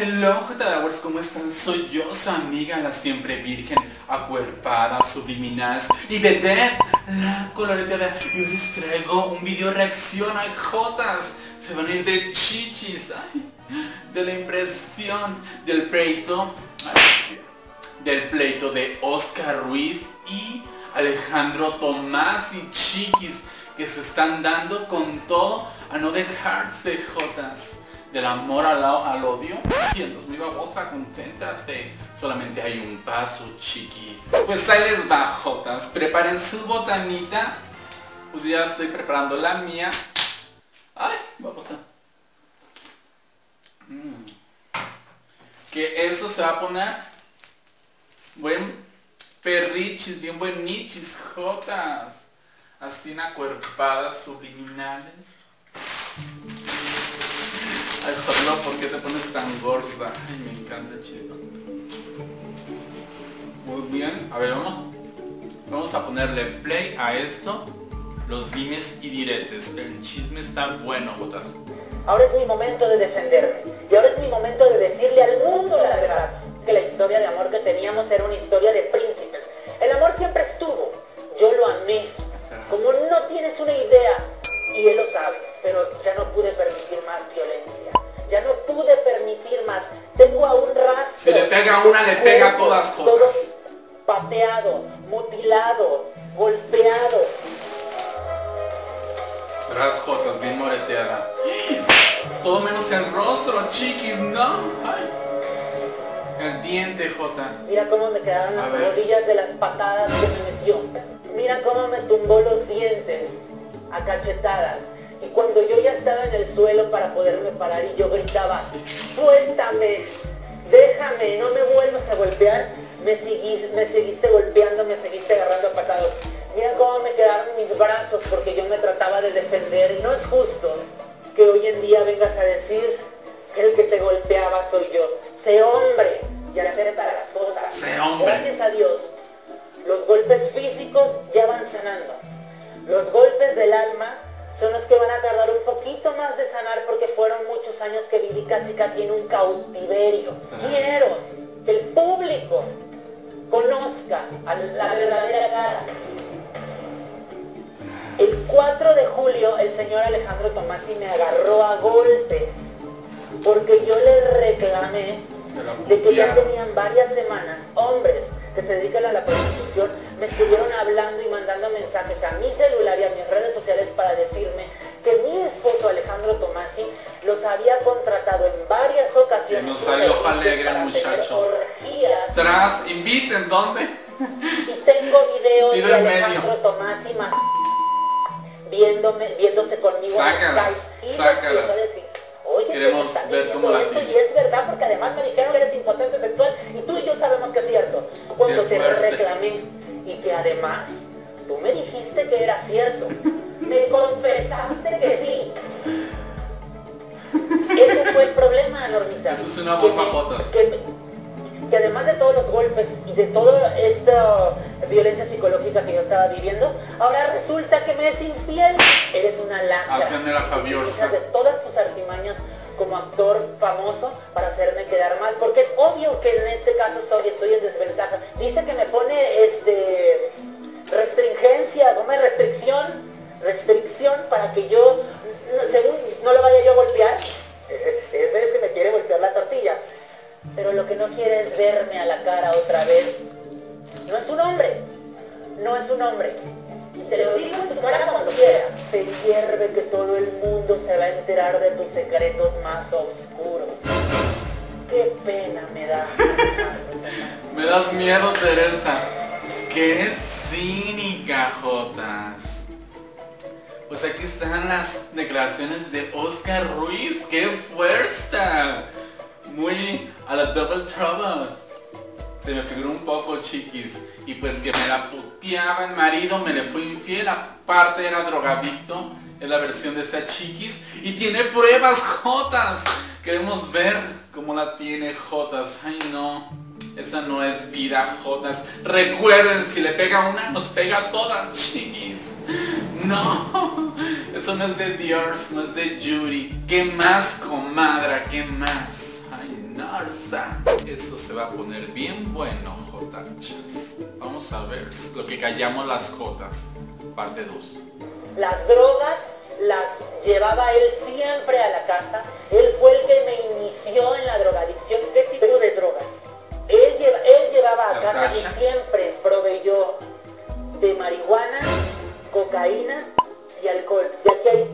Hello, Tadawers, ¿cómo están? Soy yo, su amiga, la siempre virgen, acuerpada, subliminal y vedette, la coloreteada. Y hoy les traigo un video reacción a Jotas. Se van a ir de chichis, ay, de la impresión del pleito, del pleito de Oscar Ruiz y Alejandro Tomás y chiquis que se están dando con todo a no dejarse Jotas del amor al, al odio. Dios, mi babosa, concéntrate. Solamente hay un paso, chiquis. Pues ahí les va, jotas. Preparen su botanita. Pues ya estoy preparando la mía. Ay, babosa. Mm. Que eso se va a poner buen perrichis, bien buenichis, jotas. Así en acuerpadas, subliminales. Ay, Pablo, ¿por qué te pones tan gorda? Ay, me encanta, chido. Muy bien, a ver, vamos. Vamos a ponerle play a esto. Los dimes y diretes. El chisme está bueno, Jotas. Ahora es mi momento de defenderme. Y ahora es mi momento de decirle al mundo la verdad. Que la historia de amor que teníamos era una historia de príncipes. El amor siempre estuvo. Yo lo amé. Le pega todas, Todo Jotas. pateado, mutilado, golpeado. Tras Jotas, bien moreteada. Todo menos el rostro, chiquis, no. Ay. El diente, Jota. Mira cómo me quedaron las rodillas de las patadas que me metió. Mira cómo me tumbó los dientes a cachetadas. Y cuando yo ya estaba en el suelo para poderme parar y yo gritaba, suéltame, déjame, no me vuelvas a golpear, me, seguís- me seguiste golpeando, me seguiste agarrando a patados. Mira cómo me quedaron mis brazos porque yo me trataba de defender y no es justo que hoy en día vengas a decir que el que te golpeaba soy yo. Sé hombre y acepta las cosas. Sé hombre. Gracias a Dios, los golpes físicos ya van sanando. Los golpes del alma son los que van a tardar un poquito más de sanar porque fueron muchos años que viví casi casi en un cautiverio. Quiero que el público conozca a la verdadera cara. El 4 de julio el señor Alejandro Tomasi me agarró a golpes porque yo le reclamé de que ya tenían varias semanas hombres que se dedican a la prostitución me estuvieron hablando y mandando mensajes a mi celular y a mis redes sociales para decirme que mi esposo Alejandro Tomasi los había contratado en varias ocasiones. Que nos salió alegre muchacho. Tras, inviten, ¿dónde? Y tengo videos Pido de medio. Alejandro Tomasi más viéndome, viéndose conmigo en Skype. Y sácalas. Oye, Queremos ver cómo la tiene. Y es verdad, porque además me dijeron que eres impotente sexual y tú y yo sabemos que es cierto. Cuando te reclamé y que además tú me dijiste que era cierto. Me confesaste que sí. Ese fue el problema, Normita. Eso es una Que bomba, me- que me- que además de todos los golpes y de toda esta violencia psicológica que yo estaba viviendo, ahora resulta que me es infiel. Eres una lacra. Hazme de todas tus artimañas como actor famoso para hacerme quedar mal, porque es obvio que en este caso soy, estoy en desventaja. Dice que me pone este restringencia, ¿cómo es restricción? Restricción para que yo, no- según no lo vaya yo a golpear, ese es que me quiere voltear la tortilla. Pero lo que no quiere es verme a la cara otra vez. No es un hombre. No es un hombre. Y te lo digo en tu cara cuando quieras. Te hierve que todo el mundo se va a enterar de tus secretos más oscuros. Qué pena me da. Me das miedo, Teresa. Qué cínica, Jotas. Pues aquí están las declaraciones de Oscar Ruiz. ¡Qué fuerza! Muy a la double trouble. Se me figuró un poco, chiquis. Y pues que me la puteaba el marido, me le fue infiel. Aparte era drogadicto. Es la versión de esa chiquis. Y tiene pruebas, Jotas. Queremos ver cómo la tiene Jotas. Ay no. Esa no es vida, Jotas. Recuerden, si le pega una, nos pega a todas, chiquis. No. Eso no es de Dios, no es de Yuri. ¿Qué más, comadra? ¿Qué más? Salsa. Esto se va a poner bien bueno, Jotachas. Vamos a ver lo que callamos las Jotas, parte 2. Las drogas las llevaba él siempre a la casa. Él fue el que me inició en la drogadicción. ¿Qué tipo de drogas? Él, él llevaba a casa y siempre proveyó de marihuana, cocaína y alcohol. Y aquí hay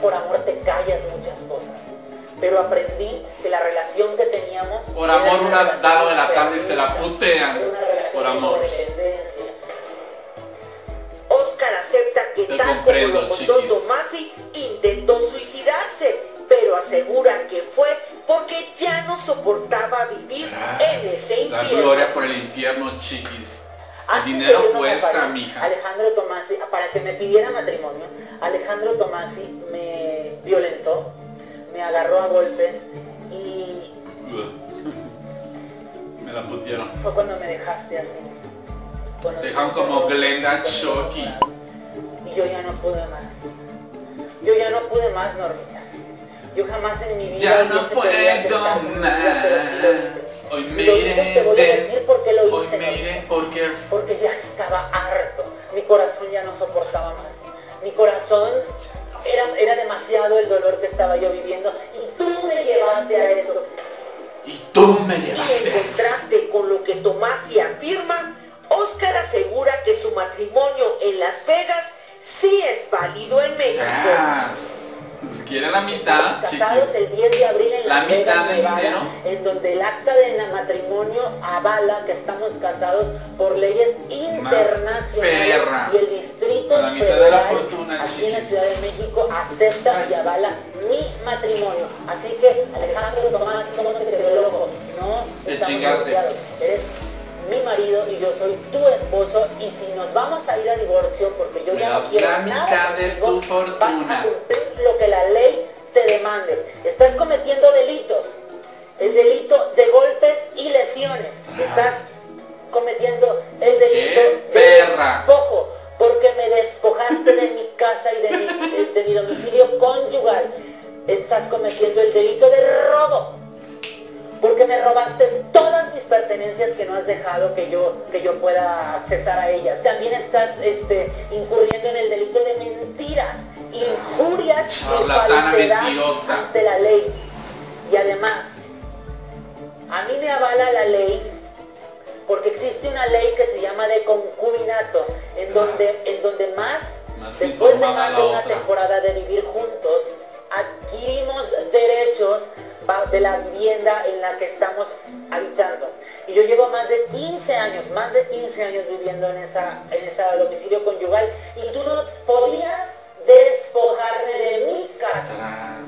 por amor te callas muchas cosas. Pero aprendí que la relación que teníamos... Por amor una dado de la tarde y se la putean. Por amor. Oscar acepta que tal como lo contó Tomasi, intentó suicidarse, pero asegura que fue porque ya no soportaba vivir en ese infierno. La gloria por el infierno, chiquis. El dinero cuesta, mija. Alejandro Tomasi, para que me pidiera matrimonio, Alejandro Tomasi violentó, me agarró a golpes y... me la putieron. Fue cuando me dejaste así. Dejaron como Glenda Chucky. Y yo ya no pude más. Yo ya no pude más, Normita. Yo jamás en mi vida... Ya no puedo más. Hoy me iré voy a decir hice. Hoy me iré porque... Porque ya estaba harto. Mi corazón ya no soportaba más. Mi corazón era, era demasiado el dolor que estaba yo viviendo. Y tú me llevaste a eso. Y tú me llevaste Y en contraste con lo que Tomás y afirma, Oscar asegura que su matrimonio en Las Vegas sí es válido en México. Si quiere la mitad, casados el 10 de abril en la mitad del dinero, en donde el acta de matrimonio avala que estamos casados por leyes internacionales y el distrito la aquí en la Ciudad de México acepta y avala mi matrimonio. Así que Alejandro Tomás, ¿cómo te quedó loco? No, te chingaste. Eres mi marido y yo soy tu esposo y si nos vamos a ir a divorcio porque yo ya no quiero la mitad de tu fortuna lo que la ley te demande estás cometiendo delitos que yo, que yo pueda accesar a ellas. También estás este, incurriendo en el delito de mentiras, injurias y falsedad ante la ley. Y además, a mí me avala la ley porque existe una ley que se llama de concubinato, en donde, en donde más, después de más de una temporada de vivir juntos, adquirimos derechos de la vivienda en la que estamos habitando. Y yo llevo más de 15 años, más de 15 años viviendo en esa, en ese domicilio conyugal y tú no podías despojarme de mi casa.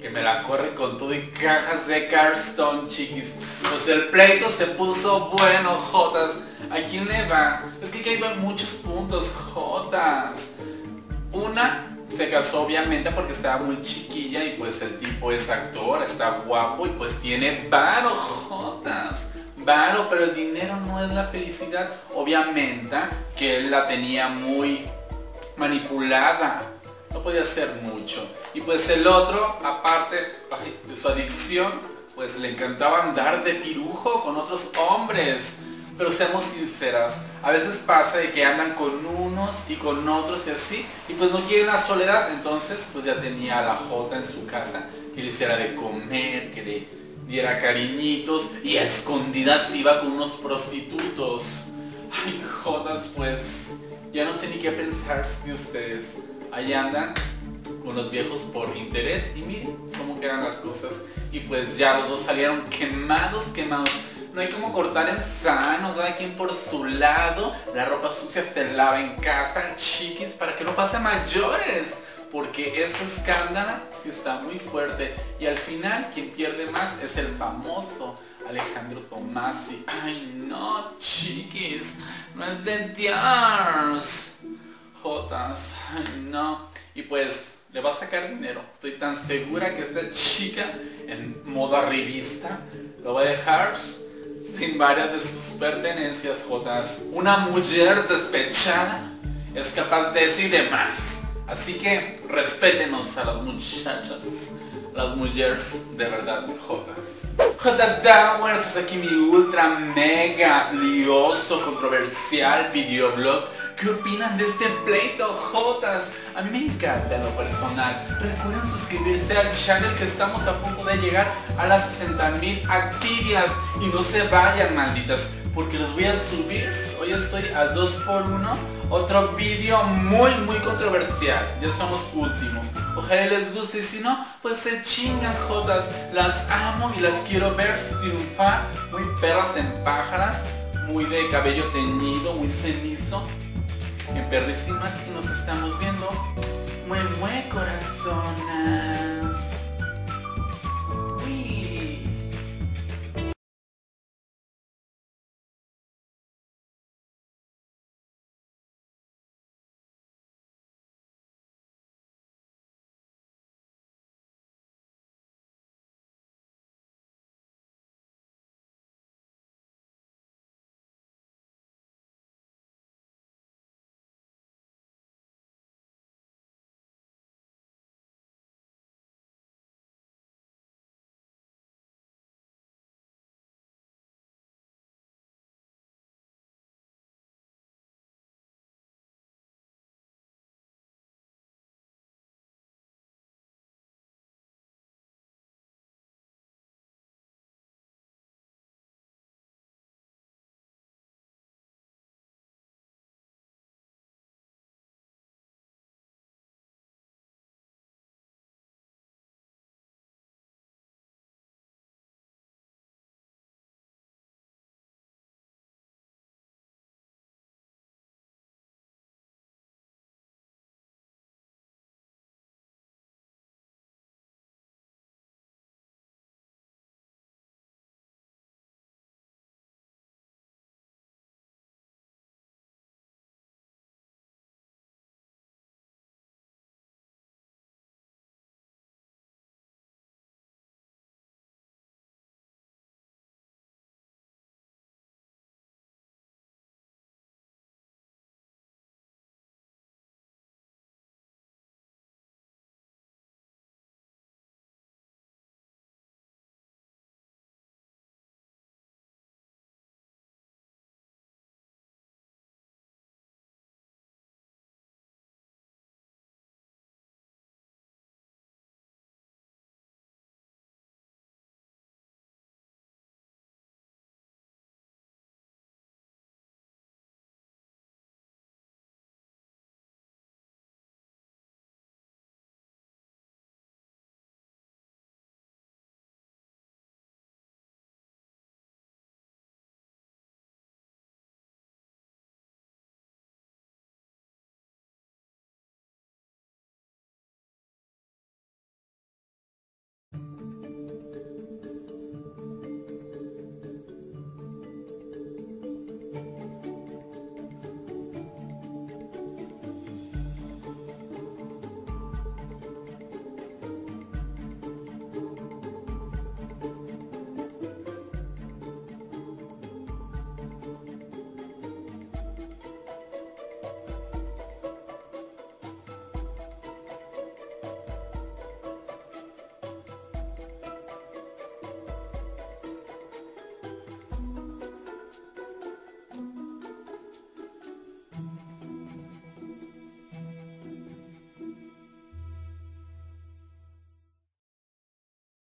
Que me la corre con todo y cajas de Carstone, chiquis. Pues el pleito se puso bueno, Jotas. ¿A quién le va? Es que aquí hay muchos puntos, Jotas. Una, se casó obviamente porque estaba muy chiquilla y pues el tipo es actor, está guapo y pues tiene varo, jotas. Varo, pero el dinero no es la felicidad. Obviamente que él la tenía muy manipulada. No podía hacer mucho. Y pues el otro, aparte de su adicción, pues le encantaba andar de pirujo con otros hombres. Pero seamos sinceras, a veces pasa de que andan con unos y con otros y así, y pues no quieren la soledad, entonces pues ya tenía a la Jota en su casa, que le hiciera de comer, que le diera cariñitos, y a escondidas iba con unos prostitutos. Ay, Jotas, pues ya no sé ni qué pensar de ustedes. Ahí andan con los viejos por interés, y miren cómo quedan las cosas. Y pues ya los dos salieron quemados, quemados no hay como cortar en sano, cada quien por su lado. La ropa sucia se lava en casa, chiquis, para que no pase mayores. Porque este escándalo sí está muy fuerte. Y al final quien pierde más es el famoso Alejandro Tomasi. Ay no, chiquis, no es de Dios. Jotas, ay no. Y pues le va a sacar dinero. Estoy tan segura que esta chica en moda revista lo va a dejar sin varias de sus pertenencias, Jotas. Una mujer despechada es capaz de eso y demás. Así que respétenos a las muchachas, las mujeres de verdad, Jotas. J Towers, aquí mi ultra mega lioso controversial videoblog. ¿Qué opinan de este pleito Jotas? A mí me encanta lo personal. Recuerden suscribirse al channel que estamos a punto de llegar a las 60.000 activias. Y no se vayan malditas, porque los voy a subir. Hoy estoy a 2 por 1 otro vídeo muy muy controversial. Ya son los últimos. Ojalá les guste y si no, pues se chingan jotas. Las amo y las quiero ver triunfar. Muy perras en pájaras. Muy de cabello teñido, muy cenizo. En perrísimas y nos estamos viendo. Muy muy corazonas.